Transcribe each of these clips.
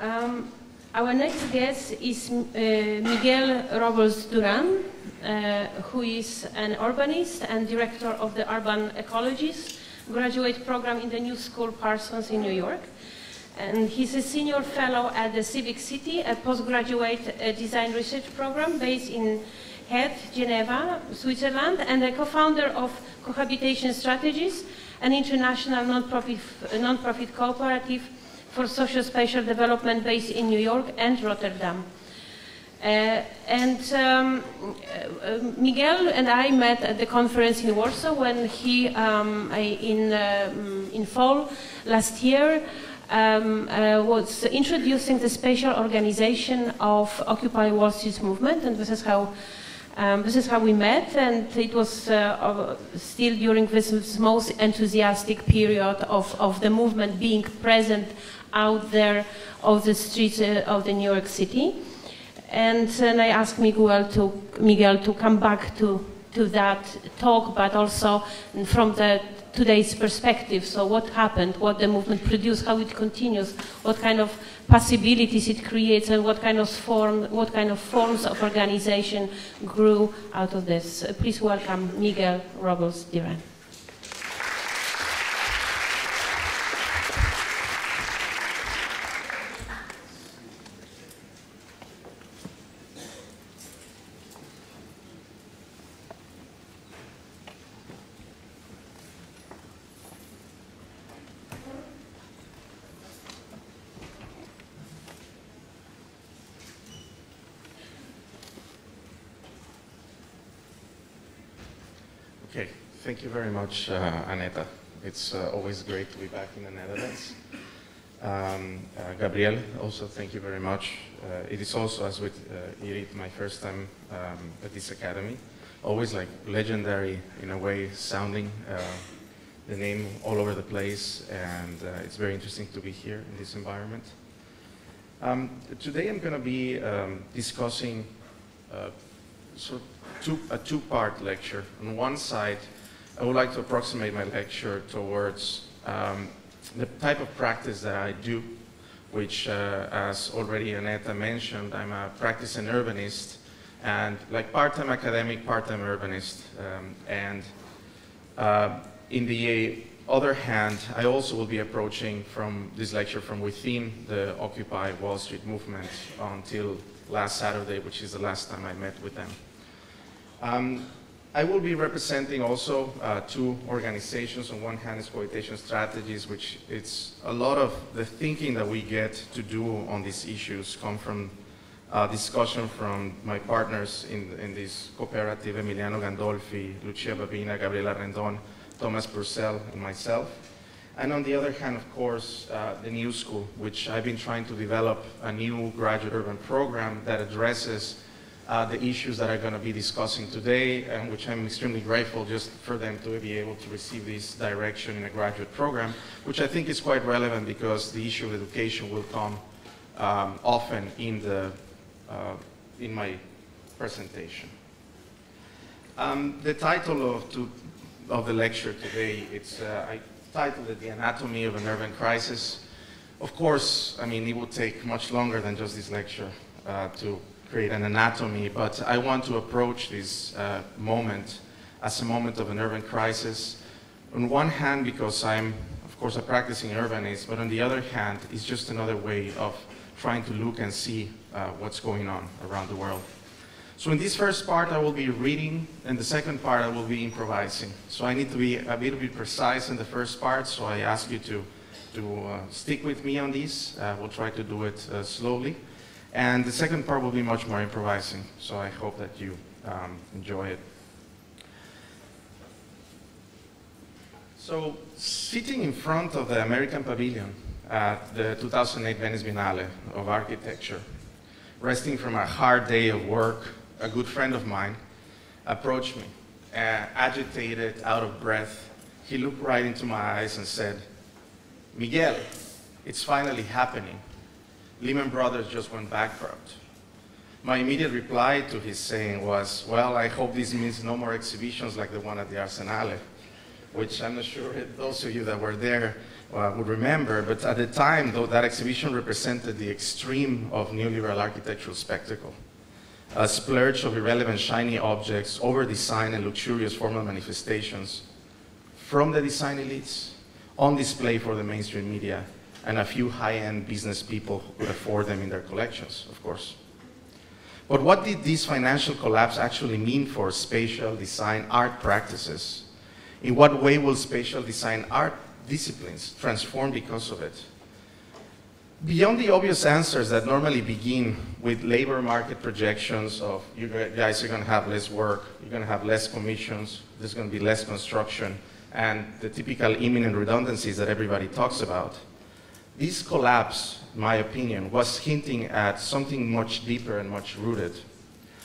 Um, our next guest is uh, Miguel Robles Duran, uh, who is an urbanist and director of the Urban Ecologies graduate program in the New School Parsons in New York. And he's a senior fellow at the Civic City, a postgraduate uh, design research program based in Head, Geneva, Switzerland, and a co-founder of Cohabitation Strategies, an international non-profit, non-profit cooperative for social-spatial development based in New York and Rotterdam. Uh, and um, uh, Miguel and I met at the conference in Warsaw when he, um, in, uh, in fall last year, um, uh, was introducing the spatial organization of Occupy Wall Street movement, and this is how um, this is how we met, and it was uh, still during this most enthusiastic period of, of the movement being present out there of the streets uh, of the New York City. And then I asked Miguel to, Miguel to come back to, to that talk, but also from the today's perspective. So what happened, what the movement produced, how it continues, what kind of possibilities it creates, and what kind of form, what kind of forms of organization grew out of this. Uh, please welcome Miguel Robles Duran. Okay, thank you very much, uh, Aneta. It's uh, always great to be back in the Netherlands. Um, uh, Gabriel, also thank you very much. Uh, it is also, as with uh, Irit, my first time um, at this academy. Always like legendary in a way, sounding uh, the name all over the place, and it's very interesting to be here in this environment. Um, today I'm going to be um, discussing of two, a two-part lecture. On one side, I would like to approximate my lecture towards um, the type of practice that I do, which, uh, as already Aneta mentioned, I'm a practicing urbanist, and like part-time academic, part-time urbanist. Um, and uh, in the other hand, I also will be approaching from this lecture from within the Occupy Wall Street movement until last Saturday, which is the last time I met with them. Um, I will be representing also uh, two organizations. On one hand, Cohabitation Strategies, which it's a lot of the thinking that we get to do on these issues come from uh, discussion from my partners in, in this cooperative, Emiliano Gandolfi, Lucia Babina, Gabriela Rendon, Thomas Purcell, and myself. And on the other hand, of course, uh, the New School, which I've been trying to develop a new graduate urban program that addresses uh, the issues that I'm going to be discussing today, and which I'm extremely grateful just for them to be able to receive this direction in a graduate program, which I think is quite relevant because the issue of education will come um, often in, the, uh, in my presentation. Um, the title of, to, of the lecture today, it's, uh, I titled it The Anatomy of an Urban Crisis. Of course, I mean, it would take much longer than just this lecture uh, to create an anatomy, but I want to approach this uh, moment as a moment of an urban crisis. On one hand, because I'm, of course, a practicing urbanist, but on the other hand, it's just another way of trying to look and see uh, what's going on around the world. So in this first part, I will be reading, and the second part, I will be improvising. So I need to be a little bit precise in the first part, so I ask you to, to uh, stick with me on this. Uh, we'll try to do it uh, slowly. And the second part will be much more improvising, so I hope that you um, enjoy it. So, sitting in front of the American Pavilion at the 2008 Venice Biennale of Architecture, resting from a hard day of work, a good friend of mine approached me, uh, agitated, out of breath. He looked right into my eyes and said, Miguel, it's finally happening. Lehman Brothers just went bankrupt. My immediate reply to his saying was, well, I hope this means no more exhibitions like the one at the Arsenale, which I'm not sure those of you that were there uh, would remember, but at the time, though, that exhibition represented the extreme of neoliberal architectural spectacle. A splurge of irrelevant shiny objects, over-design and luxurious formal manifestations from the design elites on display for the mainstream media and a few high-end business people who could afford them in their collections, of course. But what did this financial collapse actually mean for spatial design art practices? In what way will spatial design art disciplines transform because of it? Beyond the obvious answers that normally begin with labor market projections of you guys are going to have less work, you're going to have less commissions, there's going to be less construction, and the typical imminent redundancies that everybody talks about, this collapse, in my opinion, was hinting at something much deeper and much rooted,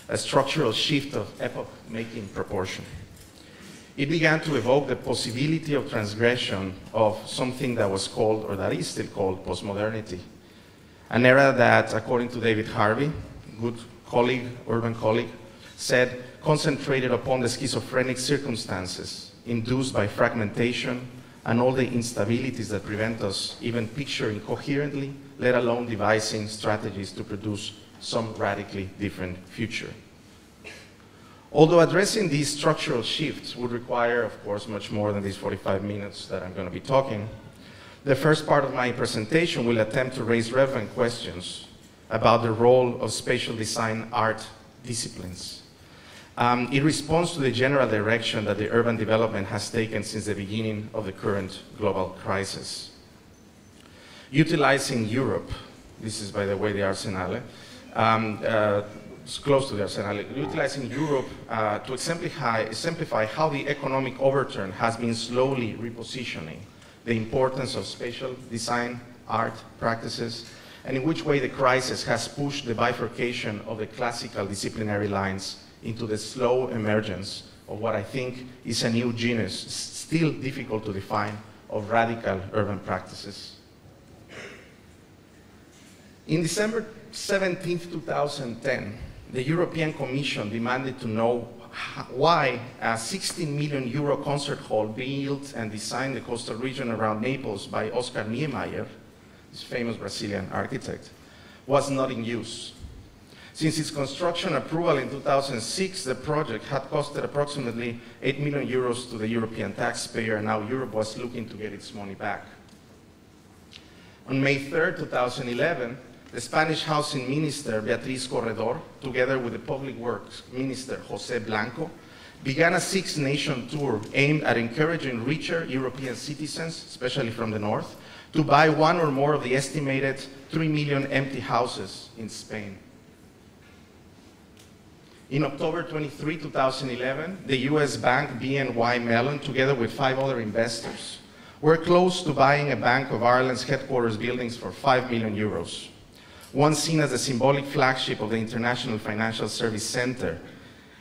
a structural shift of epoch-making proportion. It began to evoke the possibility of transgression of something that was called, or that is still called, postmodernity. An era that, according to David Harvey, good colleague, urban colleague, said concentrated upon the schizophrenic circumstances induced by fragmentation, and all the instabilities that prevent us even picturing coherently, let alone devising strategies to produce some radically different future. Although addressing these structural shifts would require, of course, much more than these 45 minutes that I'm going to be talking, the first part of my presentation will attempt to raise relevant questions about the role of spatial design art disciplines um, it responds to the general direction that the urban development has taken since the beginning of the current global crisis. Utilizing Europe, this is by the way the Arsenale, um, uh, it's close to the Arsenale, utilizing Europe uh, to exemplify, exemplify how the economic overturn has been slowly repositioning the importance of spatial design, art practices, and in which way the crisis has pushed the bifurcation of the classical disciplinary lines into the slow emergence of what I think is a new genus, still difficult to define, of radical urban practices. In December 17, 2010, the European Commission demanded to know why a 16 million euro concert hall built and designed the coastal region around Naples by Oscar Niemeyer, this famous Brazilian architect, was not in use. Since its construction approval in 2006, the project had costed approximately 8 million euros to the European taxpayer, and now Europe was looking to get its money back. On May 3, 2011, the Spanish Housing Minister, Beatriz Corredor, together with the Public Works Minister, Jose Blanco, began a six-nation tour aimed at encouraging richer European citizens, especially from the north, to buy one or more of the estimated 3 million empty houses in Spain. In October 23, 2011, the US bank BNY Mellon, together with five other investors, were close to buying a Bank of Ireland's headquarters buildings for 5 million euros. Once seen as a symbolic flagship of the International Financial Service Center,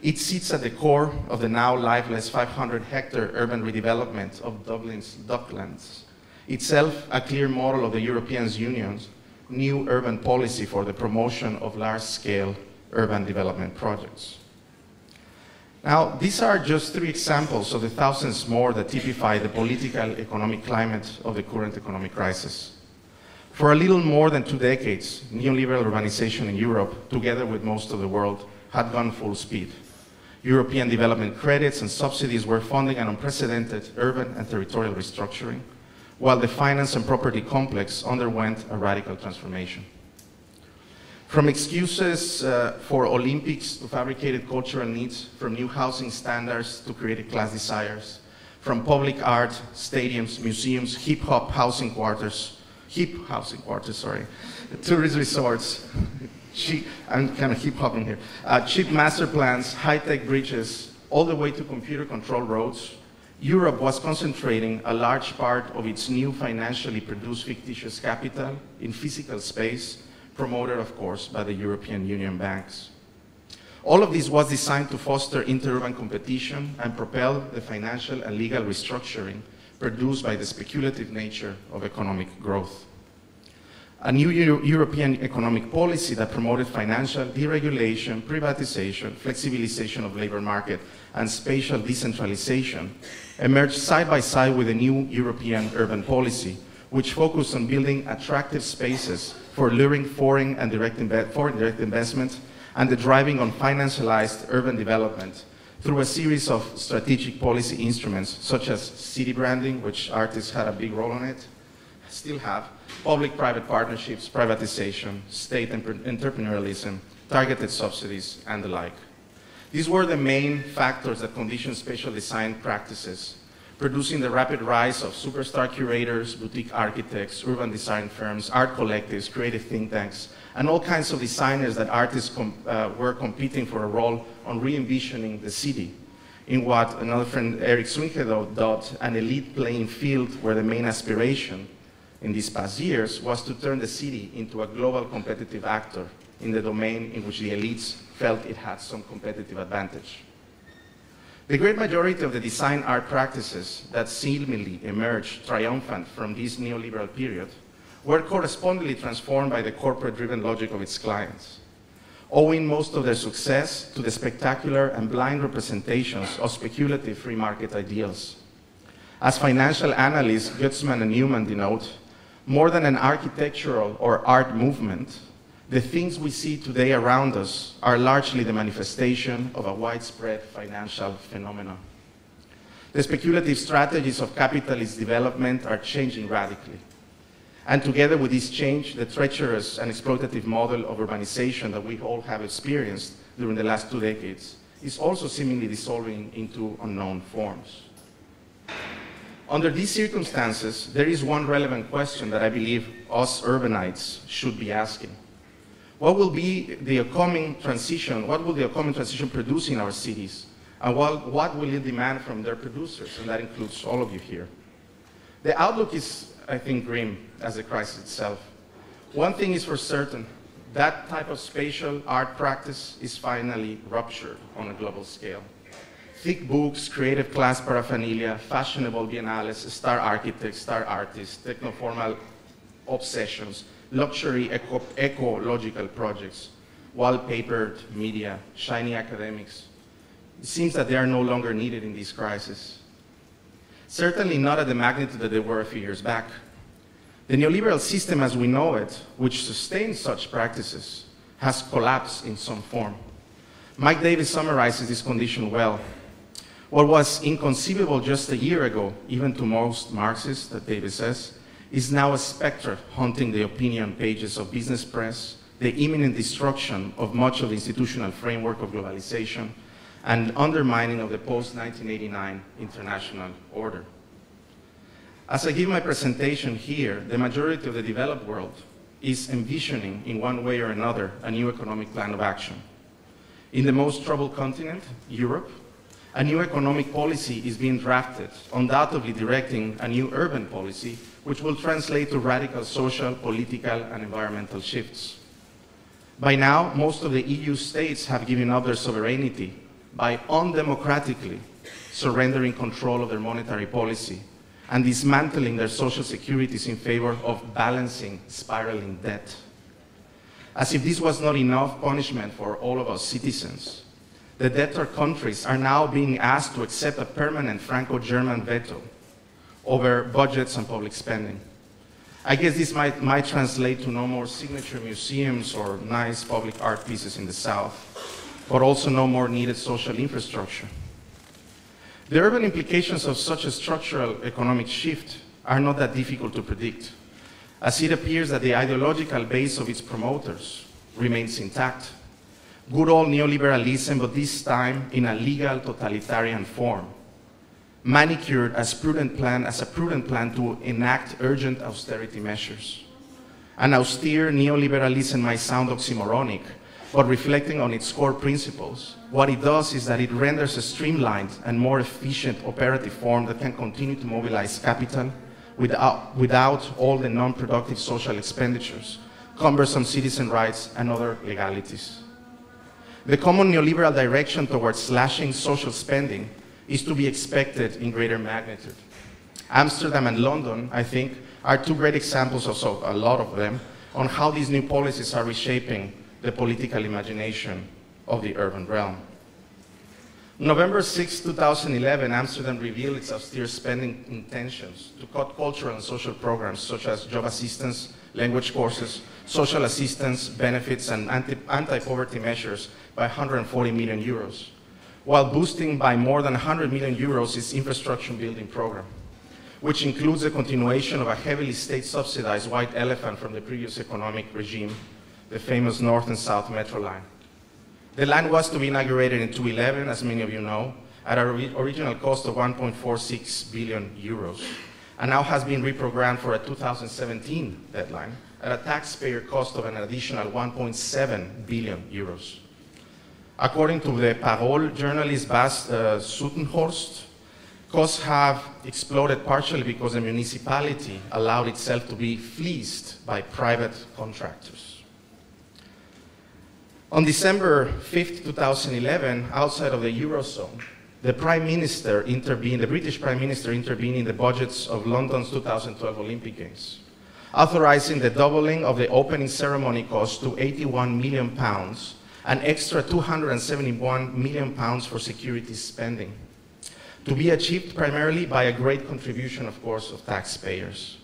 it sits at the core of the now lifeless 500 hectare urban redevelopment of Dublin's Docklands, itself a clear model of the European Union's new urban policy for the promotion of large scale urban development projects. Now, these are just three examples of the thousands more that typify the political economic climate of the current economic crisis. For a little more than two decades, neoliberal urbanization in Europe, together with most of the world, had gone full speed. European development credits and subsidies were funding an unprecedented urban and territorial restructuring, while the finance and property complex underwent a radical transformation. From excuses uh, for Olympics to fabricated cultural needs, from new housing standards to creative class desires, from public art, stadiums, museums, hip-hop housing quarters, hip housing quarters, sorry, tourist resorts, cheap, I'm kind of hip-hopping here, uh, cheap master plans, high-tech bridges, all the way to computer controlled roads, Europe was concentrating a large part of its new financially produced fictitious capital in physical space promoted, of course, by the European Union banks. All of this was designed to foster interurban competition and propel the financial and legal restructuring produced by the speculative nature of economic growth. A new Euro European economic policy that promoted financial deregulation, privatization, flexibilization of labor market, and spatial decentralization emerged side by side with a new European urban policy which focused on building attractive spaces for luring foreign and direct, foreign direct investment and the driving on financialized urban development through a series of strategic policy instruments such as city branding, which artists had a big role in it, still have, public-private partnerships, privatization, state entrepreneurialism, targeted subsidies, and the like. These were the main factors that conditioned spatial design practices, producing the rapid rise of superstar curators, boutique architects, urban design firms, art collectives, creative think tanks, and all kinds of designers that artists com uh, were competing for a role on re-envisioning the city in what another friend, Eric Swyngedouw, dubbed an elite playing field where the main aspiration in these past years was to turn the city into a global competitive actor in the domain in which the elites felt it had some competitive advantage. The great majority of the design art practices that seemingly emerged triumphant from this neoliberal period were correspondingly transformed by the corporate-driven logic of its clients, owing most of their success to the spectacular and blind representations of speculative free market ideals. As financial analysts Gutzman and Newman denote, more than an architectural or art movement, the things we see today around us are largely the manifestation of a widespread financial phenomenon. The speculative strategies of capitalist development are changing radically. And together with this change, the treacherous and exploitative model of urbanization that we all have experienced during the last two decades is also seemingly dissolving into unknown forms. Under these circumstances, there is one relevant question that I believe us urbanites should be asking. What will be the upcoming transition, what will the upcoming transition produce in our cities? And what, what will it demand from their producers? And that includes all of you here. The outlook is, I think, grim as the crisis itself. One thing is for certain, that type of spatial art practice is finally ruptured on a global scale. Thick books, creative class paraphernalia, fashionable biennales, star architects, star artists, techno-formal obsessions, luxury eco ecological projects, wallpapered media, shiny academics. It seems that they are no longer needed in this crisis. Certainly not at the magnitude that they were a few years back. The neoliberal system as we know it, which sustains such practices, has collapsed in some form. Mike Davis summarizes this condition well. What was inconceivable just a year ago, even to most Marxists, that Davis says, is now a specter haunting the opinion pages of business press, the imminent destruction of much of the institutional framework of globalization, and undermining of the post-1989 international order. As I give my presentation here, the majority of the developed world is envisioning, in one way or another, a new economic plan of action. In the most troubled continent, Europe, a new economic policy is being drafted, undoubtedly directing a new urban policy, which will translate to radical social, political, and environmental shifts. By now, most of the EU states have given up their sovereignty by undemocratically surrendering control of their monetary policy and dismantling their social securities in favor of balancing spiraling debt. As if this was not enough punishment for all of us citizens, the debtor countries are now being asked to accept a permanent Franco-German veto over budgets and public spending. I guess this might, might translate to no more signature museums or nice public art pieces in the South, but also no more needed social infrastructure. The urban implications of such a structural economic shift are not that difficult to predict, as it appears that the ideological base of its promoters remains intact. Good old neoliberalism, but this time in a legal totalitarian form, manicured as, prudent plan, as a prudent plan to enact urgent austerity measures. An austere neoliberalism might sound oxymoronic, but reflecting on its core principles, what it does is that it renders a streamlined and more efficient operative form that can continue to mobilize capital without, without all the non-productive social expenditures, cumbersome citizen rights, and other legalities. The common neoliberal direction towards slashing social spending is to be expected in greater magnitude. Amsterdam and London, I think, are two great examples, also a lot of them, on how these new policies are reshaping the political imagination of the urban realm. November 6, 2011, Amsterdam revealed its austere spending intentions to cut cultural and social programs such as job assistance, language courses, social assistance, benefits, and anti-poverty measures by 140 million euros, while boosting by more than 100 million euros its infrastructure building program, which includes the continuation of a heavily state-subsidized white elephant from the previous economic regime, the famous North and South Metro line. The line was to be inaugurated in 2011, as many of you know, at an original cost of 1.46 billion euros, and now has been reprogrammed for a 2017 deadline at a taxpayer cost of an additional 1.7 billion euros. According to the Parool journalist Bas uh, Soetenhorst, costs have exploded partially because the municipality allowed itself to be fleeced by private contractors. On December 5, 2011, outside of the Eurozone, the Prime Minister intervened, the British Prime Minister intervened in the budgets of London's 2012 Olympic Games, authorizing the doubling of the opening ceremony cost to 81 million pounds, an extra 271 million pounds for security spending, to be achieved primarily by a great contribution, of course, of taxpayers.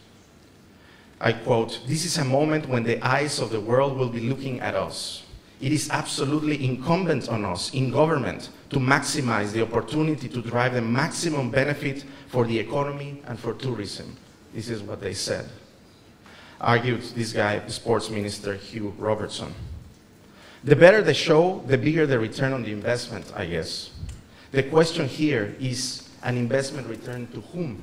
I quote, this is a moment when the eyes of the world will be looking at us it is absolutely incumbent on us in government to maximize the opportunity to drive the maximum benefit for the economy and for tourism. This is what they said. Argued this guy, sports minister Hugh Robertson. The better the show, the bigger the return on the investment, I guess. The question here is an investment return to whom?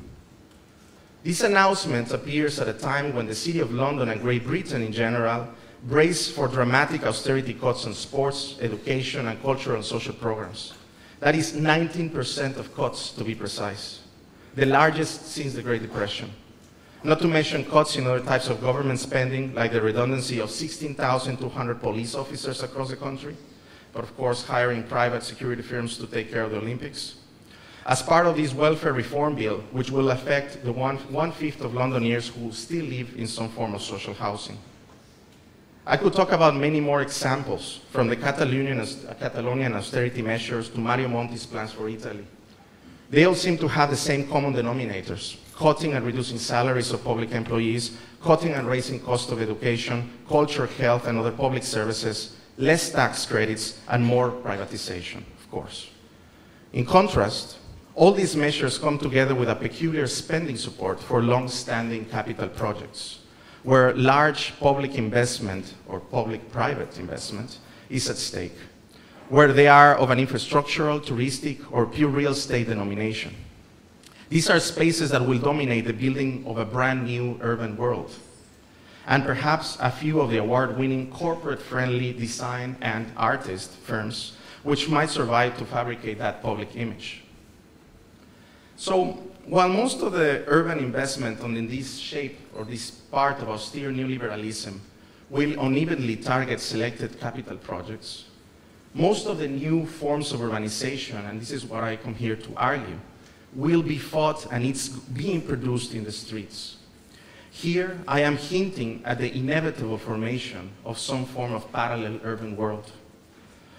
This announcement appears at a time when the City of London and Great Britain in general brace for dramatic austerity cuts on sports, education, and cultural and social programs. That is 19% of cuts, to be precise, the largest since the Great Depression. Not to mention cuts in other types of government spending, like the redundancy of 16,200 police officers across the country, but of course hiring private security firms to take care of the Olympics. As part of this welfare reform bill, which will affect the one-fifth one of Londoners who still live in some form of social housing. I could talk about many more examples, from the Catalonian austerity measures to Mario Monti's plans for Italy. They all seem to have the same common denominators, cutting and reducing salaries of public employees, cutting and raising cost of education, culture, health, and other public services, less tax credits, and more privatization, of course. In contrast, all these measures come together with a peculiar spending support for long-standing capital projects where large public investment or public-private investment is at stake, where they are of an infrastructural, touristic, or pure real estate denomination. These are spaces that will dominate the building of a brand new urban world. And perhaps a few of the award-winning corporate-friendly design and artist firms which might survive to fabricate that public image. So while most of the urban investment on in this shape or this part of austere neoliberalism will unevenly target selected capital projects, most of the new forms of urbanization, and this is what I come here to argue, will be fought and it's being produced in the streets. Here, I am hinting at the inevitable formation of some form of parallel urban world.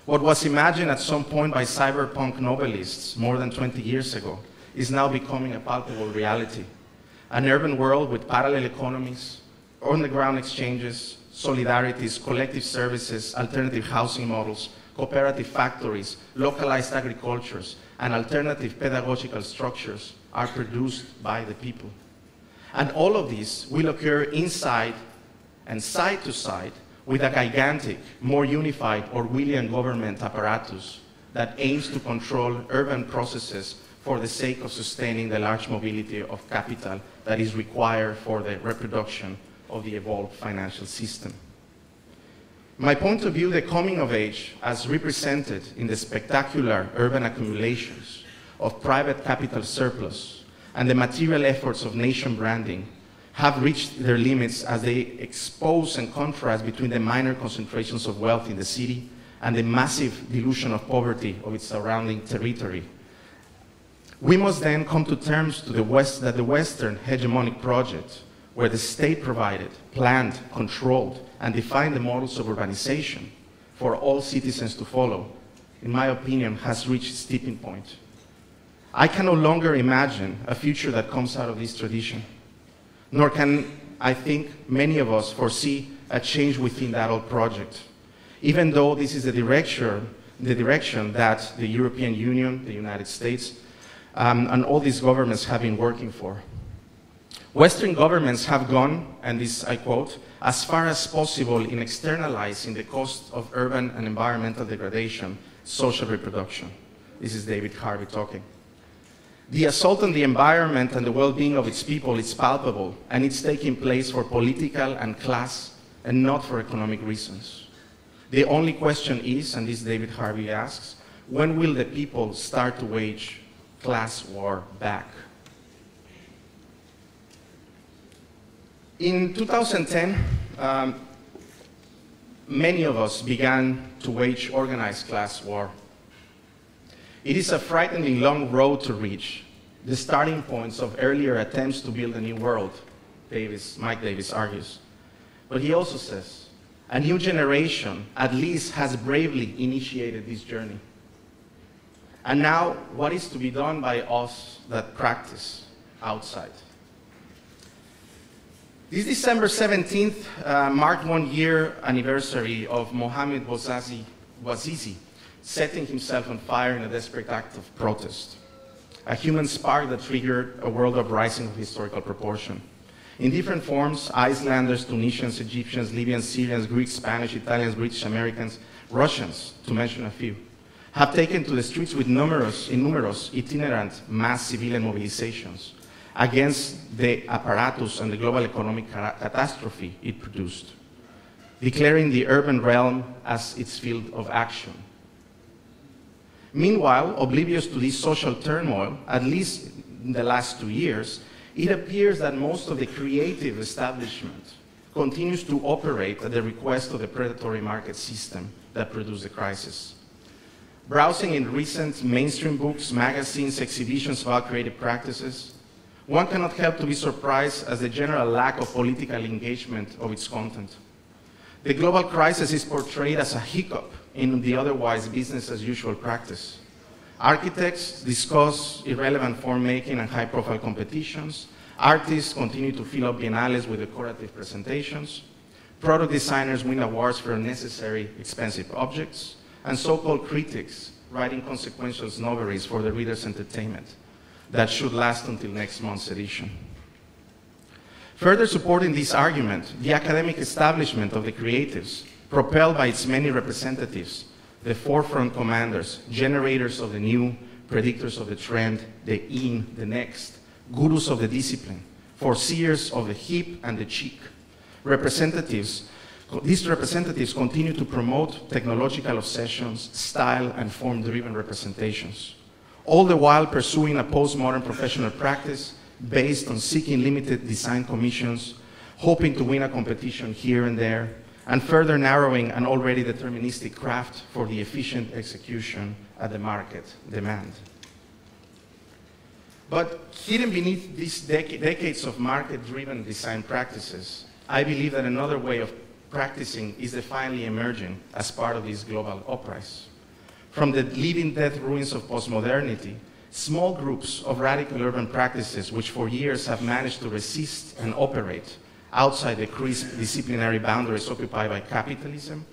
What was imagined at some point by cyberpunk novelists more than 20 years ago is now becoming a palpable reality. An urban world with parallel economies, on-the-ground exchanges, solidarities, collective services, alternative housing models, cooperative factories, localized agricultures, and alternative pedagogical structures are produced by the people. And all of these will occur inside and side to side with a gigantic, more unified Orwellian government apparatus that aims to control urban processes for the sake of sustaining the large mobility of capital that is required for the reproduction of the evolved financial system. My point of view, the coming of age, as represented in the spectacular urban accumulations of private capital surplus and the material efforts of nation branding, have reached their limits as they expose and contrast between the minor concentrations of wealth in the city and the massive dilution of poverty of its surrounding territory. We must then come to terms to the West, that the Western hegemonic project, where the state provided, planned, controlled, and define the models of urbanization for all citizens to follow, in my opinion, has reached its tipping point. I can no longer imagine a future that comes out of this tradition, nor can I think many of us foresee a change within that old project, even though this is the direction, the direction that the European Union, the United States, um, and all these governments have been working for. Western governments have gone, and this I quote, as far as possible in externalizing the cost of urban and environmental degradation, social reproduction. This is David Harvey talking. The assault on the environment and the well-being of its people is palpable, and it's taking place for political and class, and not for economic reasons. The only question is, and this David Harvey asks, when will the people start to wage class war back? In 2010, um, many of us began to wage organized class war. It is a frighteningly long road to reach, the starting points of earlier attempts to build a new world, Davis, Mike Davis argues. But he also says, a new generation at least has bravely initiated this journey. And now, what is to be done by us that practice outside? This December 17th uh, marked one year anniversary of Mohamed Bouazizi, setting himself on fire in a desperate act of protest. A human spark that triggered a world uprising of historical proportion. In different forms, Icelanders, Tunisians, Egyptians, Libyans, Syrians, Greeks, Spanish, Italians, British Americans, Russians, to mention a few, have taken to the streets with numerous, innumerous itinerant mass civilian mobilizations against the apparatus and the global economic catastrophe it produced, declaring the urban realm as its field of action. Meanwhile, oblivious to this social turmoil, at least in the last two years, it appears that most of the creative establishment continues to operate at the request of the predatory market system that produced the crisis. Browsing in recent mainstream books, magazines, exhibitions about creative practices, one cannot help to be surprised at the general lack of political engagement of its content. The global crisis is portrayed as a hiccup in the otherwise business as usual practice. Architects discuss irrelevant form making and high profile competitions. Artists continue to fill up biennales with decorative presentations. Product designers win awards for unnecessary expensive objects. And so called critics write inconsequential snobberies for the reader's entertainment that should last until next month's edition. Further supporting this argument, the academic establishment of the creatives propelled by its many representatives, the forefront commanders, generators of the new, predictors of the trend, the in, the next, gurus of the discipline, foreseers of the hip and the cheek. Representatives, these representatives continue to promote technological obsessions, style, and form-driven representations, all the while pursuing a postmodern professional practice based on seeking limited design commissions, hoping to win a competition here and there, and further narrowing an already deterministic craft for the efficient execution at the market demand. But hidden beneath these dec decades of market-driven design practices, I believe that another way of practicing is finally emerging as part of this global uprise. From the living death ruins of postmodernity, small groups of radical urban practices which for years have managed to resist and operate outside the crisp disciplinary boundaries occupied by capitalism,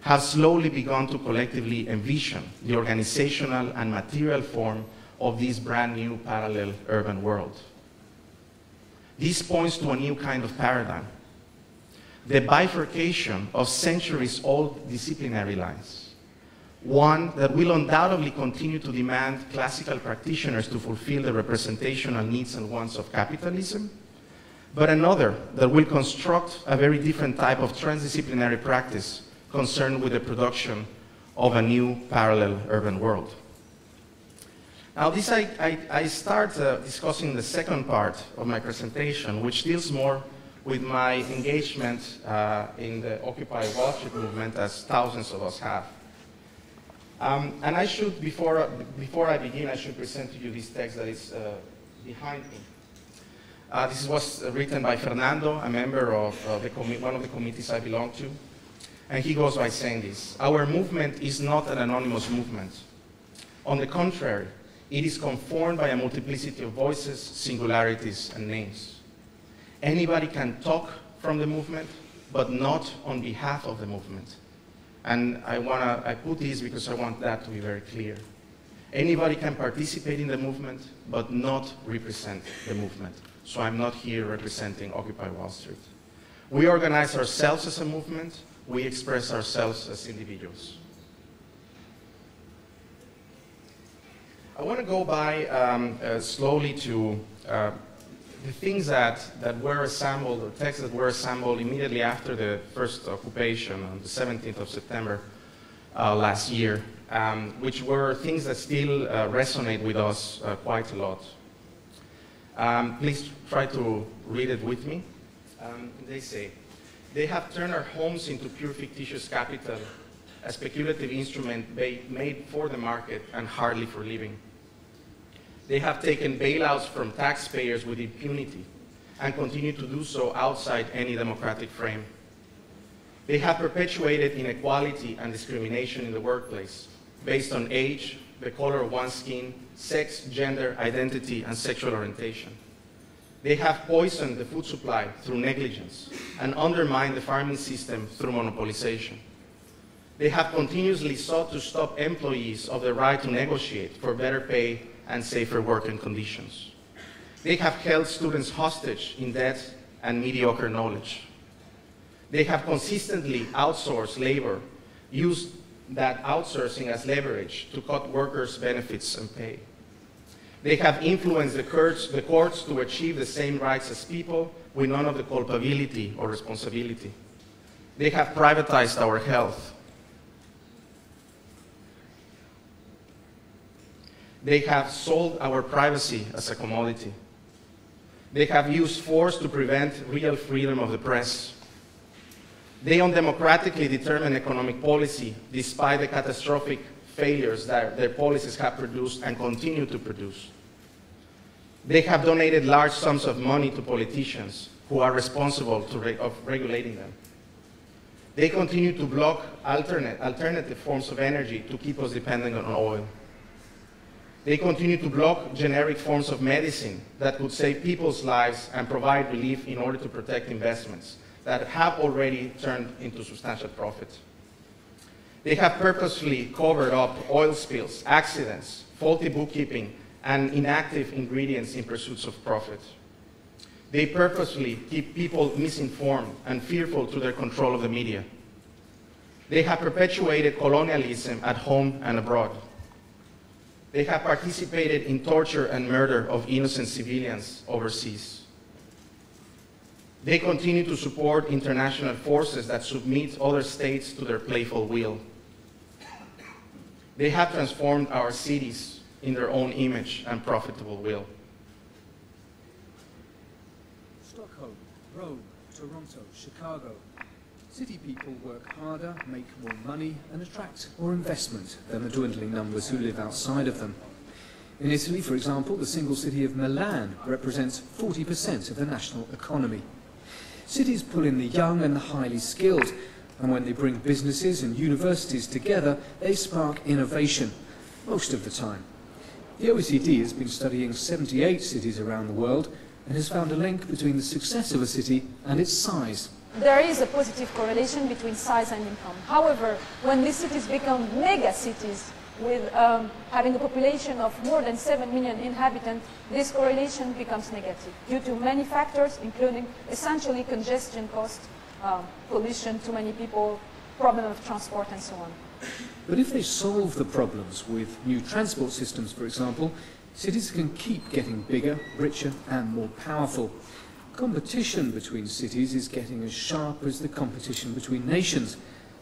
have slowly begun to collectively envision the organizational and material form of this brand new parallel urban world. This points to a new kind of paradigm, the bifurcation of centuries-old disciplinary lines, one that will undoubtedly continue to demand classical practitioners to fulfill the representational needs and wants of capitalism, but another that will construct a very different type of transdisciplinary practice concerned with the production of a new parallel urban world. Now, this I, I, I start uh, discussing the second part of my presentation, which deals more with my engagement uh, in the Occupy Wall Street movement, as thousands of us have. Um, and I should, before, before I begin, I should present to you this text that is uh, behind me. Uh, this was written by Fernando, a member of uh, one of the committees I belong to. And he goes by saying this Our movement is not an anonymous movement. On the contrary, it is conformed by a multiplicity of voices, singularities, and names. Anybody can talk from the movement, but not on behalf of the movement. And I, wanna, I put this because I want that to be very clear. Anybody can participate in the movement, but not represent the movement. So I'm not here representing Occupy Wall Street. We organize ourselves as a movement, we express ourselves as individuals. I want to go by um, uh, slowly to uh, the things that, that were assembled, the texts that were assembled immediately after the first occupation on the 17th of September uh, last year, um, which were things that still uh, resonate with us uh, quite a lot. Um, please try to read it with me. Um, they say, they have turned our homes into pure fictitious capital, a speculative instrument made for the market and hardly for living. They have taken bailouts from taxpayers with impunity and continue to do so outside any democratic frame. They have perpetuated inequality and discrimination in the workplace based on age, the color of one's skin, sex, gender, identity, and sexual orientation. They have poisoned the food supply through negligence and undermined the farming system through monopolization. They have continuously sought to stop employees of the right to negotiate for better pay and safer working conditions. They have held students hostage in debt and mediocre knowledge. They have consistently outsourced labor, used that outsourcing as leverage to cut workers' benefits and pay. They have influenced the courts, the courts to achieve the same rights as people with none of the culpability or responsibility. They have privatized our health. They have sold our privacy as a commodity. They have used force to prevent real freedom of the press. They undemocratically determine economic policy despite the catastrophic failures that their policies have produced and continue to produce. They have donated large sums of money to politicians who are responsible re of regulating them. They continue to block alternate, alternative forms of energy to keep us dependent on oil. They continue to block generic forms of medicine that could save people's lives and provide relief in order to protect investments that have already turned into substantial profits. They have purposefully covered up oil spills, accidents, faulty bookkeeping, and inactive ingredients in pursuits of profit. They purposely keep people misinformed and fearful to their control of the media. They have perpetuated colonialism at home and abroad. They have participated in torture and murder of innocent civilians overseas. They continue to support international forces that submit other states to their playful will. They have transformed our cities in their own image and profitable will. Stockholm, Rome, Toronto, Chicago. City people work harder, make more money, and attract more investment than the dwindling numbers who live outside of them. In Italy, for example, the single city of Milan represents 40% of the national economy. Cities pull in the young and the highly skilled, and when they bring businesses and universities together, they spark innovation, most of the time. The OECD has been studying 78 cities around the world and has found a link between the success of a city and its size. There is a positive correlation between size and income. However, when these cities become mega cities, with um, having a population of more than 7 million inhabitants, this correlation becomes negative due to many factors, including essentially congestion cost, um, pollution, too many people, problem of transport, and so on. But if they solve the problems with new transport systems, for example, cities can keep getting bigger, richer and more powerful. Competition between cities is getting as sharp as the competition between nations,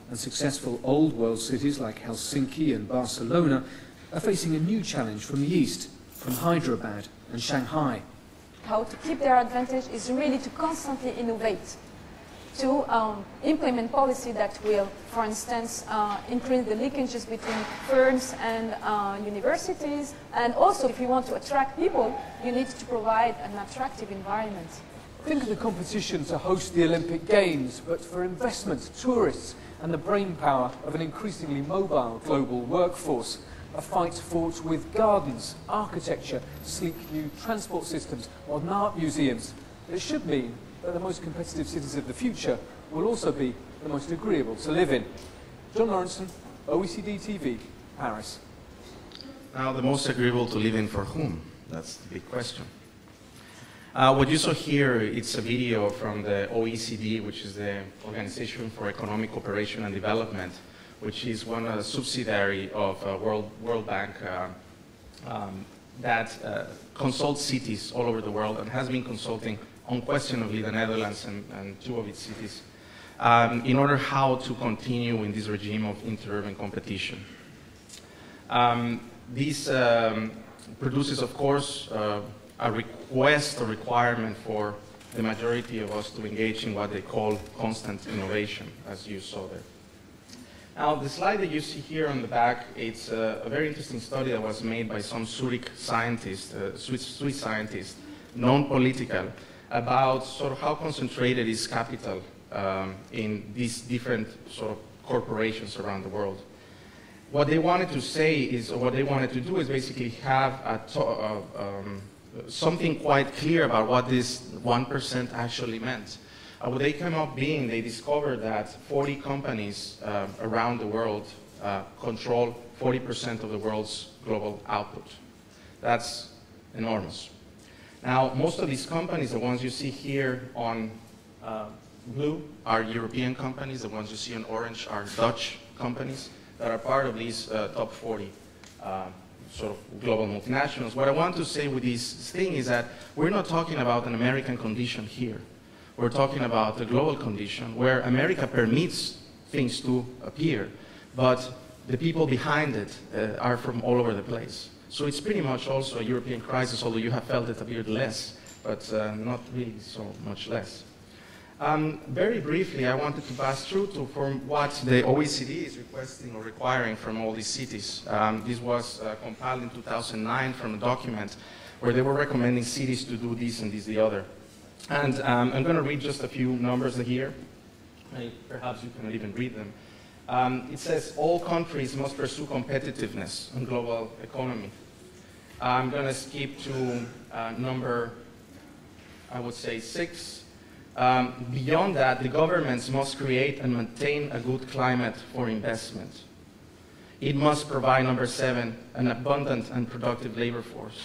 and successful old world cities like Helsinki and Barcelona are facing a new challenge from the east, from Hyderabad and Shanghai. How to keep their advantage is really to constantly innovate to um, implement policy that will, for instance, uh, increase the linkages between firms and uh, universities. And also, if you want to attract people, you need to provide an attractive environment. Think of the competition to host the Olympic Games, but for investment, tourists, and the brain power of an increasingly mobile global workforce. A fight fought with gardens, architecture, sleek new transport systems, modern art museums. It should mean that the most competitive cities of the future will also be the most agreeable to live in. John Lawrenson, OECD TV, Paris. Now, the most agreeable to live in for whom? That's the big question. Uh, what you saw here, it's a video from the OECD, which is the Organization for Economic Cooperation and Development, which is one uh, subsidiary of uh, World, World Bank uh, um, that uh, consults cities all over the world and has been consulting unquestionably the Netherlands and, and two of its cities um, in order how to continue in this regime of interurban competition. Um, this um, produces, of course, uh, a request a requirement for the majority of us to engage in what they call constant innovation, as you saw there. Now, the slide that you see here on the back, it's a, a very interesting study that was made by some Zurich scientists, uh, Swiss, Swiss scientists, non-political, about sort of how concentrated is capital um, in these different sort of corporations around the world. What they wanted to say is, or what they wanted to do is basically have a uh, um, something quite clear about what this 1% actually meant. Uh, what they came up being, they discovered that 40 companies uh, around the world uh, control 40% of the world's global output. That's enormous. Now, most of these companies, the ones you see here on uh, blue, are European companies. The ones you see on orange are Dutch companies that are part of these uh, top 40 uh, sort of global multinationals. What I want to say with this thing is that we're not talking about an American condition here. We're talking about a global condition where America permits things to appear, but the people behind it uh, are from all over the place. So it's pretty much also a European crisis, although you have felt it a bit less, but uh, not really so much less. Um, very briefly, I wanted to pass through to from what the OECD is requesting or requiring from all these cities. Um, this was uh, compiled in 2009 from a document where they were recommending cities to do this and this the other. And um, I'm going to read just a few numbers here. Perhaps you cannot even read them. Um, it says all countries must pursue competitiveness in global economy. I'm going to skip to uh, number, I would say, six. Um, beyond that, the governments must create and maintain a good climate for investment. It must provide, number seven, an abundant and productive labor force.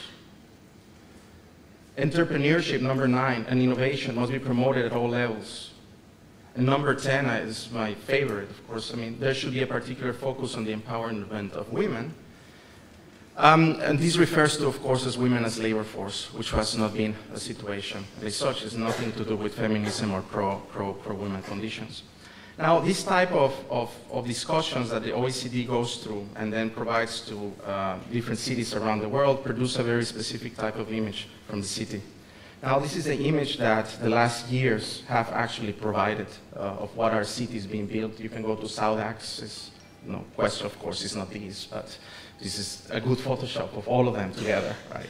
Entrepreneurship, number nine, and innovation must be promoted at all levels. And number 10 is my favorite, of course. I mean, there should be a particular focus on the empowerment of women um, and this refers to, of course, as women as labor force, which has not been a situation as such. It's nothing to do with feminism or pro, pro, pro women conditions. Now, this type of, of, of, discussions that the OECD goes through and then provides to uh, different cities around the world produce a very specific type of image from the city. Now, this is the image that the last years have actually provided uh, of what our city is being built. You can go to South Axis. No question, of course, is not these, but this is a good Photoshop of all of them together, right?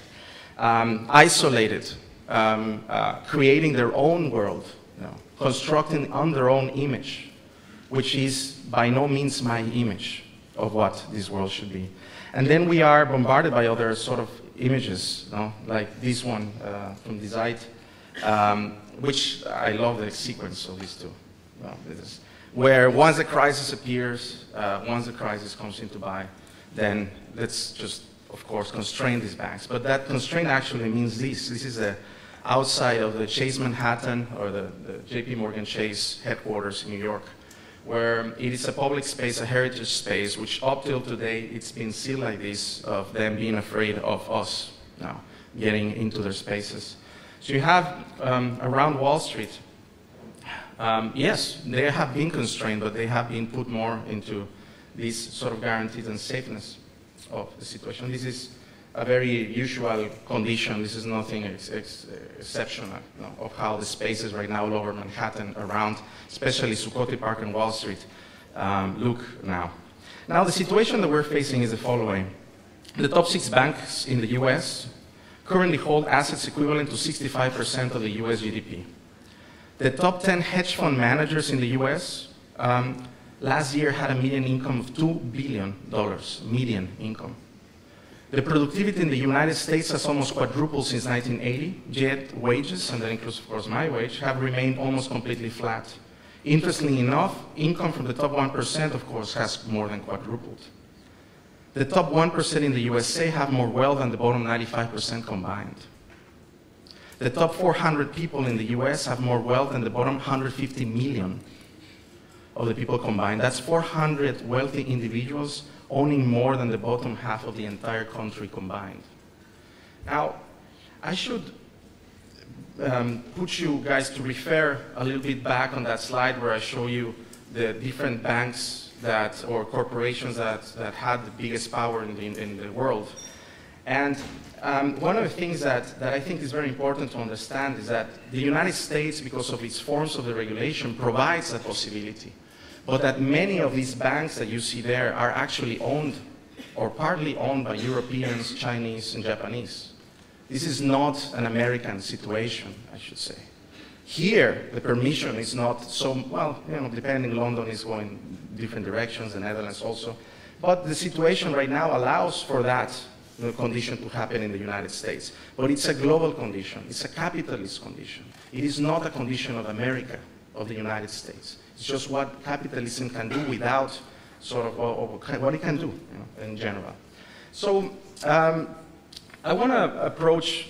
Um, isolated, um, uh, creating their own world, you know, constructing on their own image, which is by no means my image of what this world should be. And then we are bombarded by other sort of images, you know, like this one uh, from Zeit, um, which I love the sequence of these two. Well, where once the crisis appears, uh, once the crisis comes into by, then let's just, of course, constrain these banks. But that constraint actually means this. This is a outside of the Chase Manhattan or the, the JP Morgan Chase headquarters in New York, where it is a public space, a heritage space, which up till today, it's been seen like this, of them being afraid of us now, getting into their spaces. So you have um, around Wall Street, um, yes, they have been constrained, but they have been put more into this sort of guarantees and safeness of the situation. This is a very usual condition. This is nothing ex ex exceptional you know, of how the spaces right now all over Manhattan around, especially Zuccotti Park and Wall Street, um, look now. Now the situation that we're facing is the following. The top six banks in the US currently hold assets equivalent to 65% of the US GDP. The top 10 hedge fund managers in the US um, last year had a median income of $2 billion, median income. The productivity in the United States has almost quadrupled since 1980, yet wages, and that includes, of course, my wage, have remained almost completely flat. Interestingly enough, income from the top 1%, of course, has more than quadrupled. The top 1% in the USA have more wealth than the bottom 95% combined. The top 400 people in the US have more wealth than the bottom 150 million of the people combined. That's 400 wealthy individuals owning more than the bottom half of the entire country combined. Now, I should um, put you guys to refer a little bit back on that slide where I show you the different banks that, or corporations that, that had the biggest power in the, in the world. And um, one of the things that, that I think is very important to understand is that the United States, because of its forms of the regulation, provides that possibility but that many of these banks that you see there are actually owned or partly owned by Europeans, Chinese, and Japanese. This is not an American situation, I should say. Here, the permission is not so, well, you know, depending, London is going different directions, the Netherlands also. But the situation right now allows for that condition to happen in the United States. But it's a global condition. It's a capitalist condition. It is not a condition of America, of the United States. It's just what capitalism can do without sort of, or, or what it can do you know, in general. So um, I want to approach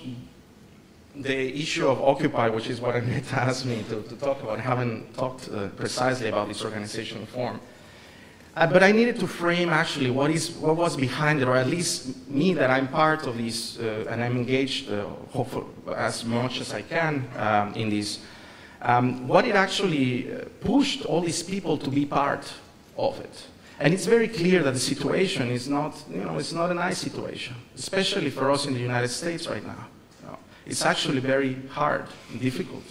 the issue of Occupy, which is what Aneta asked me to, to talk about. I haven't talked uh, precisely about this organizational form. Uh, but I needed to frame actually what, is, what was behind it, or at least me that I'm part of this, uh, and I'm engaged uh, hopefully as much as I can um, in this um, what it actually uh, pushed all these people to be part of it. And it's very clear that the situation is not, you know, it's not a nice situation, especially for us in the United States right now. It's actually very hard and difficult.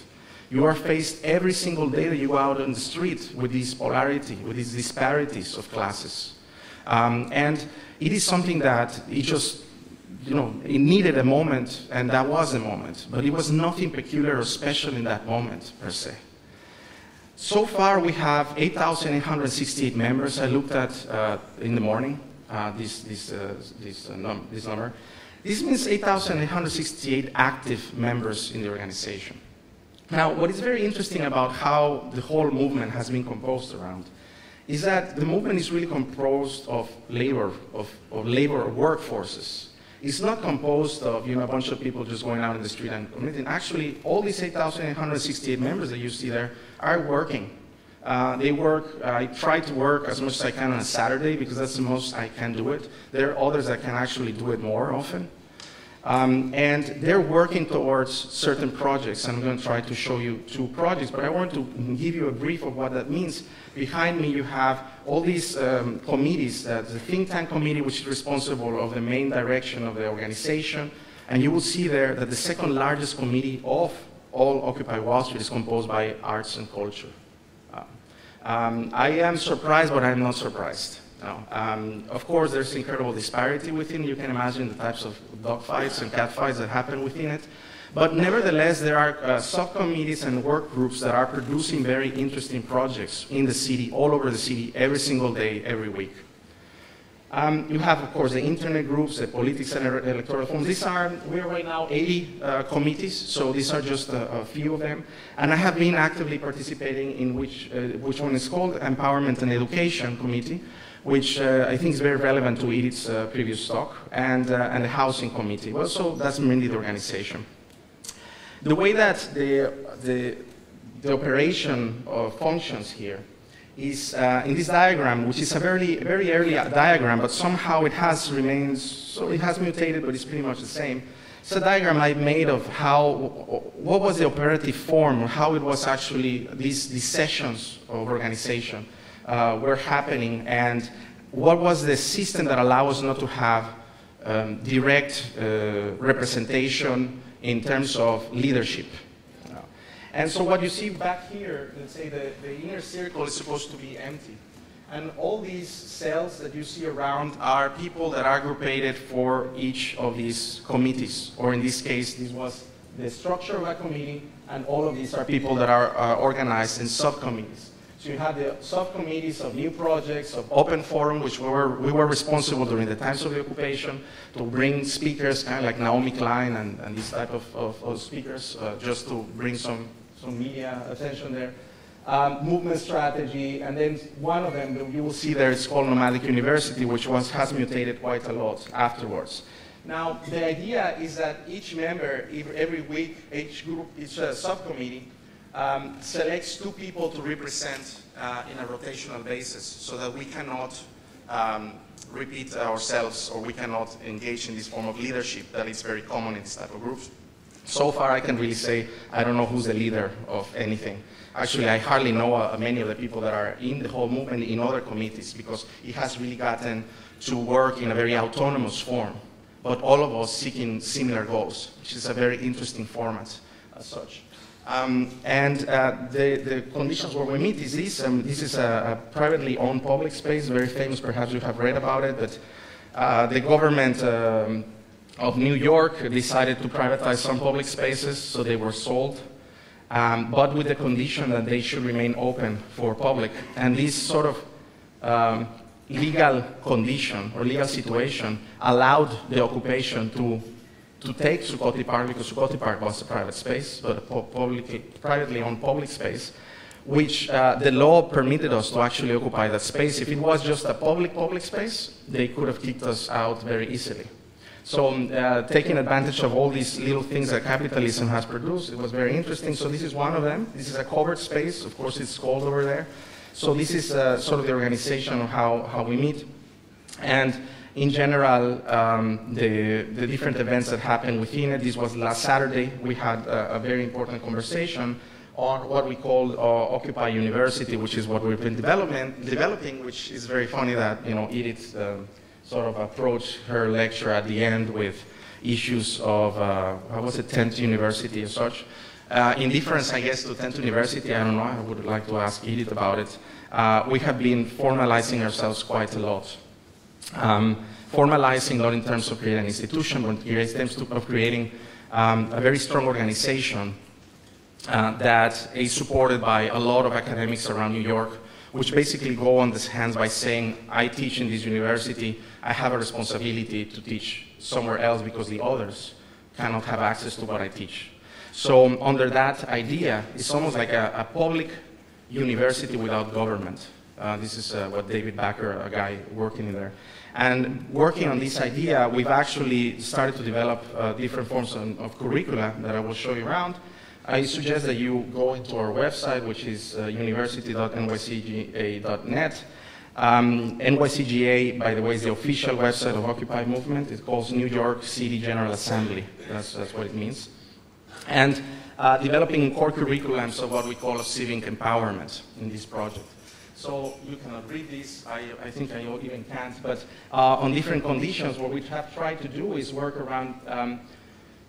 You are faced every single day that you go out on the street with this polarity, with these disparities of classes. Um, and it is something that it just you know, it needed a moment, and that was a moment, but it was nothing peculiar or special in that moment, per se. So far, we have 8,868 members. I looked at uh, in the morning, uh, this, this, uh, this, uh, num this number. This means 8,868 active members in the organization. Now, what is very interesting about how the whole movement has been composed around is that the movement is really composed of labor, of, of labor workforces it's not composed of you know, a bunch of people just going out in the street and committing. Actually, all these 8,868 members that you see there are working. Uh, they work, I try to work as much as I can on a Saturday because that's the most I can do it. There are others that can actually do it more often. Um, and they're working towards certain projects. I'm going to try to show you two projects, but I want to give you a brief of what that means. Behind me, you have all these um, committees, uh, the think tank committee, which is responsible of the main direction of the organization. And you will see there that the second largest committee of all Occupy Wall Street is composed by arts and culture. Uh, um, I am surprised, but I'm not surprised. No. Um, of course, there's incredible disparity within. You can imagine the types of dogfights and catfights that happen within it. But nevertheless, there are uh, subcommittees and work groups that are producing very interesting projects in the city, all over the city, every single day, every week. Um, you have, of course, the internet groups, the politics and electoral forums. These are, we're right now 80 uh, committees, so these are just a, a, few of them. And I have been actively participating in which, uh, which one is called Empowerment and Education Committee, which uh, I think is very relevant to Irit's uh, previous talk, and, uh, and the Housing Committee. Well, so that's mainly the organization. The way that the, the, the operation functions here is uh, in this diagram, which is a very, very early diagram, but somehow it has remained, so it has mutated, but it's pretty much the same. It's a diagram I made of how, what was the operative form, how it was actually, these, these sessions of organization uh, were happening and what was the system that allowed us not to have um, direct uh, representation in terms of leadership. Uh, and so what you see back here, let's say the, the inner circle is supposed to be empty. And all these cells that you see around are people that are grouped for each of these committees. Or in this case, this was the structure of a committee, and all of these are people that are uh, organized in subcommittees. You had the subcommittees of new projects, of open forum, which we were, we were responsible during the times of the occupation to bring speakers, kind of like Naomi Klein and, and this type of, of, of speakers, uh, just to bring some, some media attention there. Um, movement strategy, and then one of them that you will see there is called Nomadic University, which was, has mutated quite a lot afterwards. Now, the idea is that each member, every week, each group, each uh, subcommittee, um, selects two people to represent uh, in a rotational basis so that we cannot um, repeat ourselves or we cannot engage in this form of leadership that is very common in this type of groups. So far, I can really say I don't know who's the leader of anything. Actually, I hardly know uh, many of the people that are in the whole movement in other committees because it has really gotten to work in a very autonomous form, but all of us seeking similar goals, which is a very interesting format as such. Um, and uh, the, the, conditions where we meet is this. Um, this is a, a, privately owned public space, very famous, perhaps you have read about it, but uh, the government um, of New York decided to privatize some public spaces, so they were sold, um, but with the condition that they should remain open for public. And this sort of um, legal condition or legal situation allowed the occupation to to take Zuccotti Park because Zuccotti Park was a private space, but a publicly, privately owned public space, which uh, the law permitted us to actually occupy that space. If it was just a public public space, they could have kicked us out very easily. So um, uh, taking advantage of all these little things that capitalism has produced, it was very interesting. So this is one of them. This is a covered space. Of course, it's cold over there. So this is uh, sort of the organization of how, how we meet. And in general, um, the, the different events that happened within it. This was last Saturday. We had a, a very important conversation on what we call uh, Occupy University, which is what we've been developing, which is very funny that, you know, Irit um, sort of approached her lecture at the end with issues of, uh, how was it, 10th University and such. Uh, in difference, I guess, to 10th University, I don't know, I would like to ask Irit about it. Uh, we have been formalizing ourselves quite a lot. Um, formalizing not in terms of creating an institution, but in terms of creating um, a very strong organization uh, that is supported by a lot of academics around New York, which basically go on this hands by saying, I teach in this university, I have a responsibility to teach somewhere else because the others cannot have access to what I teach. So under that idea, it's almost like a, a public university without government. Uh, this is uh, what David Backer, a guy working in there. And working on this idea, we've actually started to develop uh, different forms of, of, curricula that I will show you around. I suggest that you go into our website, which is uh, university.nycga.net. Um, NYCGA, by the way, is the official website of Occupy Movement. It calls New York City General Assembly. That's, that's what it means. And uh, developing core curriculums of what we call civic empowerment in this project. So you cannot read this, I, I think I even can't, but uh, on different conditions, what we have tried to do is work around, um,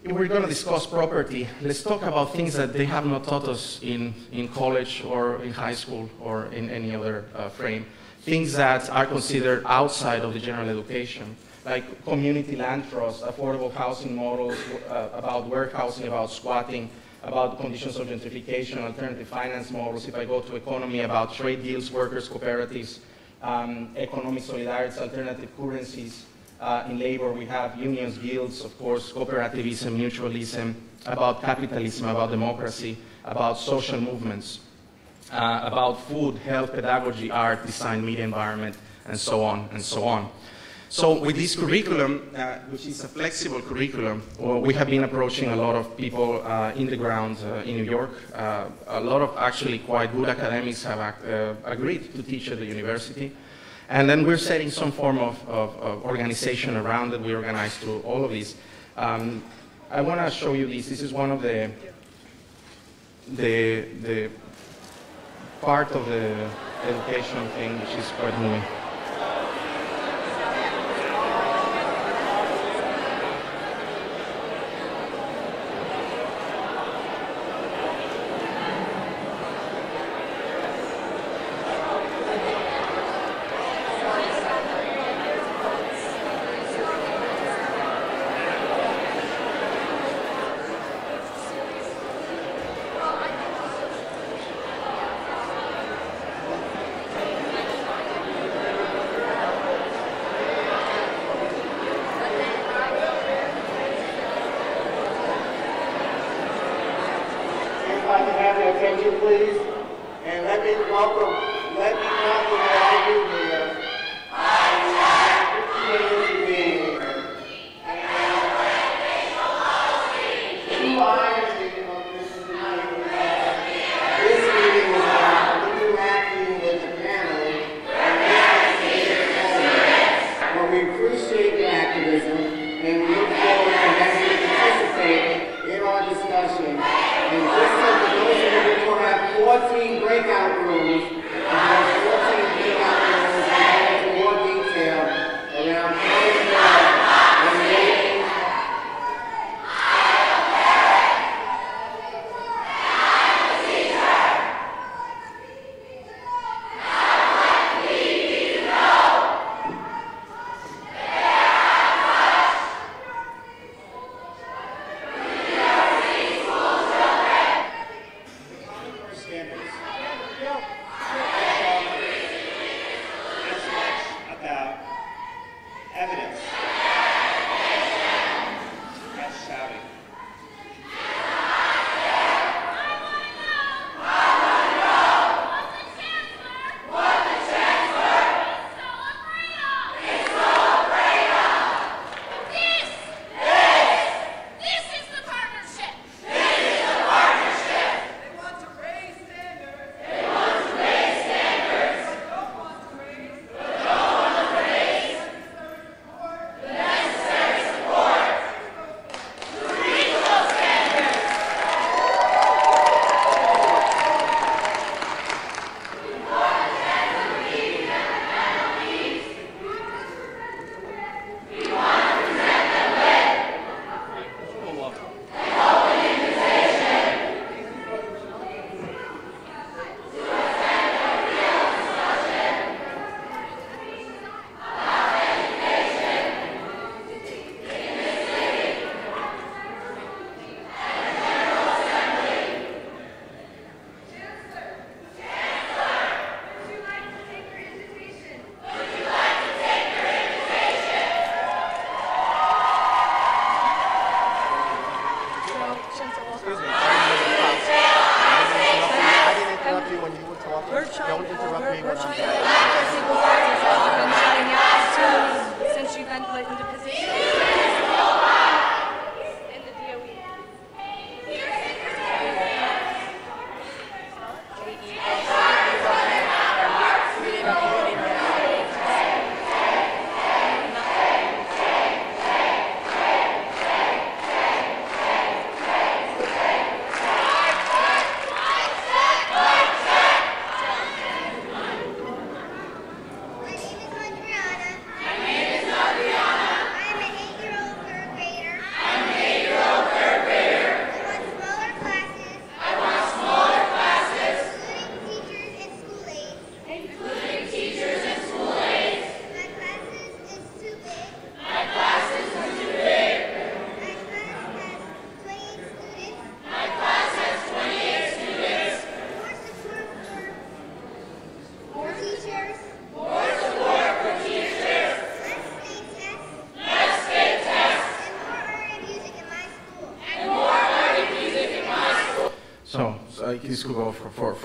we're going to discuss property, let's talk about things that they have not taught us in, in college or in high school or in any other uh, frame. Things that are considered outside of the general education, like community land trust, affordable housing models, uh, about warehousing, about squatting, about conditions of gentrification, alternative finance models, if I go to economy, about trade deals, workers, cooperatives, um, economic solidarity, alternative currencies. Uh, in labor, we have unions, guilds, of course, cooperativism, mutualism, about capitalism, about democracy, about social movements, uh, about food, health, pedagogy, art, design, media environment, and so on and so on. So with this curriculum, uh, which is a flexible curriculum, well, we have been approaching a lot of people uh, in the ground uh, in New York. Uh, a lot of actually quite good academics have uh, agreed to teach at the university. And then we're setting some form of, of, of organization around it. We organize to all of these. Um, I want to show you this. This is one of the, the, the part of the education thing, which is quite moving. 14 breakout rooms,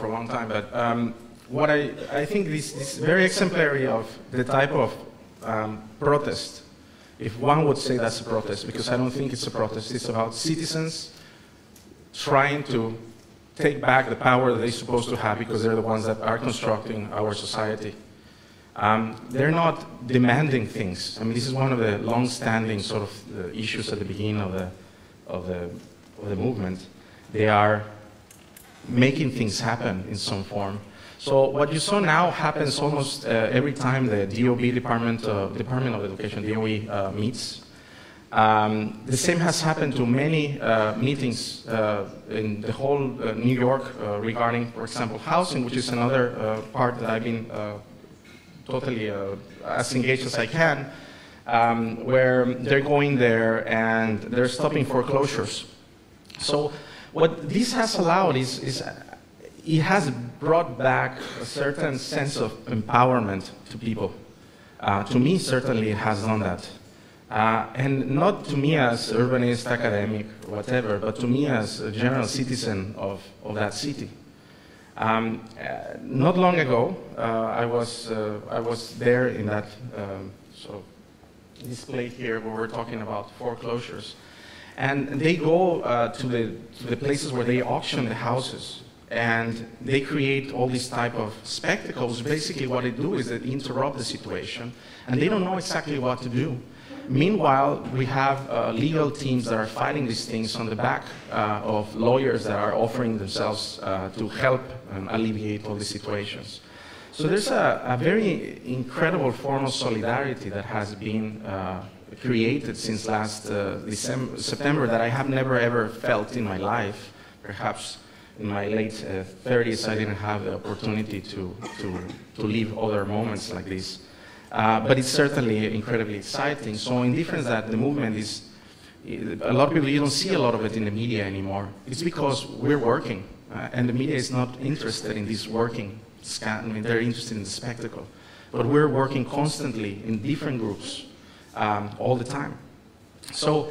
for, a long time, but um, what I, I think this is very exemplary of the type of um, protest, if one would say that's a protest, because I don't think it's a protest, it's about citizens trying to take back the power that they're supposed to have because they're the ones that are constructing our society. Um, they're not demanding things. I mean, this is one of the long-standing sort of uh, issues at the beginning of the, of the, of the movement. They are making things happen in some form. So what you saw now happens almost uh, every time the DOB Department, uh, Department of Education, DOE, uh, meets. Um, the same has happened to many uh, meetings uh, in the whole uh, New York regarding, for example, housing, which is another part that I've been totally as engaged as I can, um, where they're going there and they're stopping foreclosures. So what this has allowed is, is it has brought back a certain sense of empowerment to people. Uh, to me, certainly, it has done that. Uh, and not to me as urbanist, academic, whatever, but to me as a general citizen of, of that city. Um, uh, not long ago, uh, I, was, uh, I was there in that um, sort of display here where we're talking about foreclosures. And they go uh, to, the, to the places where they auction the houses and they create all these type of spectacles. Basically what they do is they interrupt the situation and they don't know exactly what to do. Meanwhile, we have uh, legal teams that are fighting these things on the back uh, of lawyers that are offering themselves uh, to help and alleviate all these situations. So there's a, a very incredible form of solidarity that has been uh, created since last uh, December, September that I have never ever felt in my life. Perhaps in my late uh, 30s, I didn't have the opportunity to, to, to live other moments like this. Uh, but it's certainly incredibly exciting. So in difference that the movement is, a lot of people, you don't see a lot of it in the media anymore. It's because we're working, uh, and the media is not interested in this working scan. I mean, they're interested in the spectacle. But we're working constantly in different groups um, all the time. So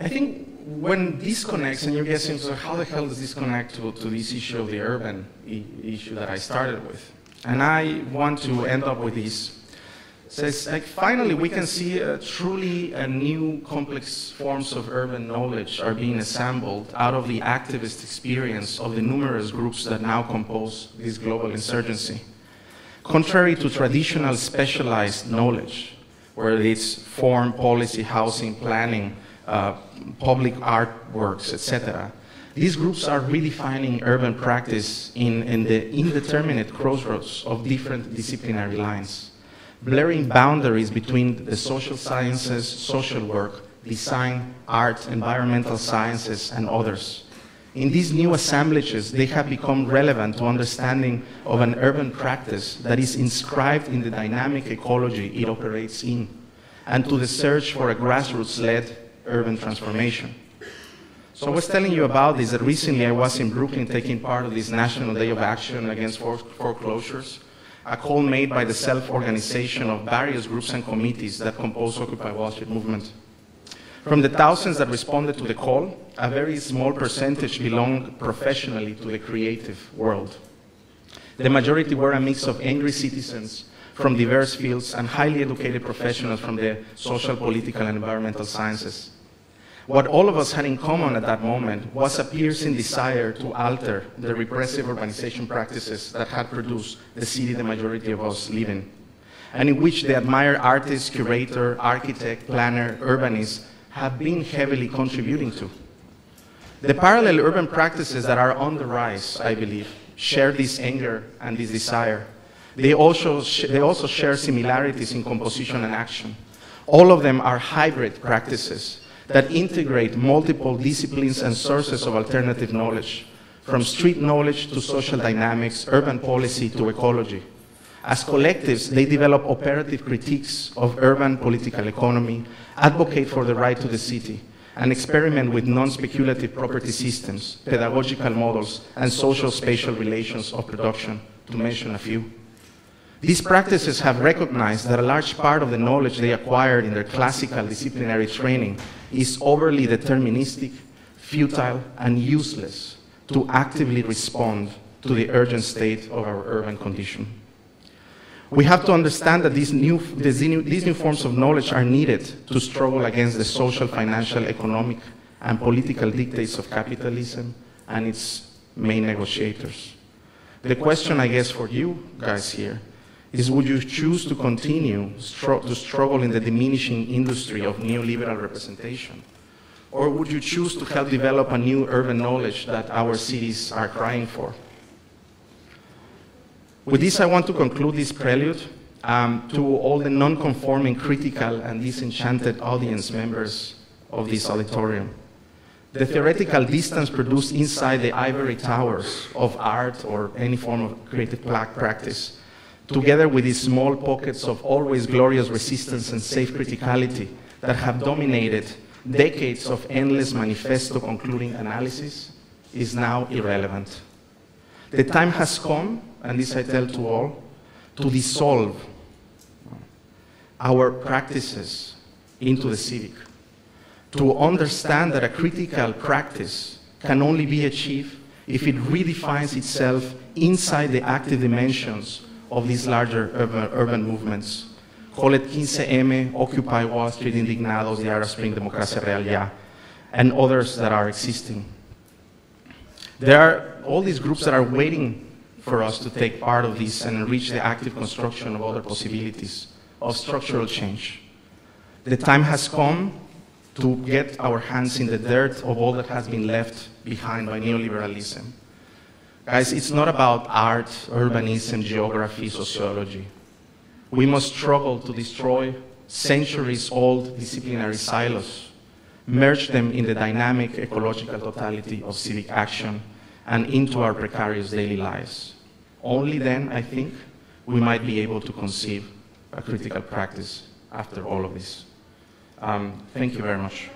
I think when this connects, and you're guessing, so how the hell does this connect to, to this issue of the urban issue that I started with? And I want to end up with this says like finally we can see uh, truly a new complex forms of urban knowledge are being assembled out of the activist experience of the numerous groups that now compose this global insurgency. Contrary to traditional specialized knowledge, where it's form, policy, housing, planning, uh, public artworks, etc., these groups are redefining urban practice in, in the indeterminate crossroads of different disciplinary lines blurring boundaries between the social sciences, social work, design, art, environmental sciences, and others. In these new assemblages, they have become relevant to understanding of an urban practice that is inscribed in the dynamic ecology it operates in, and to the search for a grassroots-led urban transformation. So I was telling you about this, that recently I was in Brooklyn taking part of this National Day of Action Against Foreclosures, a call made by the self-organization of various groups and committees that compose Occupy Wall Street movement. From the thousands that responded to the call, a very small percentage belonged professionally to the creative world. The majority were a mix of angry citizens from diverse fields and highly educated professionals from the social, political, and environmental sciences. What all of us had in common at that moment was a piercing desire to alter the repressive urbanization practices that had produced the city the majority of us live in, and in which the admired artist, curator, architect, planner, urbanist have been heavily contributing to. The parallel urban practices that are on the rise, I believe, share this anger and this desire. They also, they also share similarities in composition and action. All of them are hybrid practices that integrate multiple disciplines and sources of alternative knowledge, from street knowledge to social dynamics, urban policy to ecology. As collectives, they develop operative critiques of urban political economy, advocate for the right to the city, and experiment with non-speculative property systems, pedagogical models, and social spatial relations of production, to mention a few. These practices have recognized that a large part of the knowledge they acquired in their classical disciplinary training is overly deterministic, futile, and useless to actively respond to the urgent state of our urban condition. We have to understand that these new, these new, these new forms of knowledge are needed to struggle against the social, financial, economic, and political dictates of capitalism and its main negotiators. The question, I guess, for you guys here is would you choose to continue to struggle in the diminishing industry of neoliberal representation? Or would you choose to help develop a new urban knowledge that our cities are crying for? With this, I want to conclude this prelude um, to all the non-conforming, critical, and disenchanted audience members of this auditorium. The theoretical distance produced inside the ivory towers of art or any form of creative practice together with these small pockets of always glorious resistance and safe criticality that have dominated decades of endless manifesto concluding analysis, is now irrelevant. The time has come, and this I tell to all, to dissolve our practices into the civic, to understand that a critical practice can only be achieved if it redefines itself inside the active dimensions of these larger urban, urban movements. Call it 15M, Occupy Wall Street, Indignados, the Arab Spring, Democracia Real Ya, and others that are existing. There are all these groups that are waiting for us to take part of this and reach the active construction of other possibilities of structural change. The time has come to get our hands in the dirt of all that has been left behind by neoliberalism. Guys, it's not about art, urbanism, geography, sociology. We must struggle to destroy centuries old disciplinary silos, merge them in the dynamic ecological totality of civic action and into our precarious daily lives. Only then, I think, we might be able to conceive a critical practice after all of this. Um, thank you very much.